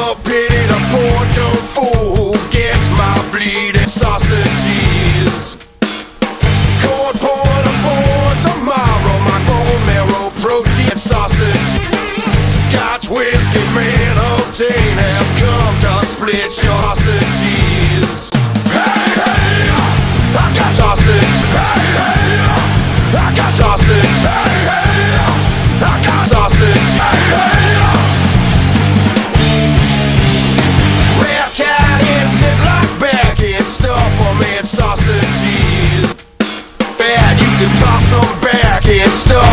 a pity the poor dumb fool who my bleeding tomorrow, my bone marrow protein sausage. Scotch whiskey, man, have come to split your sausage. can toss them back and stuff.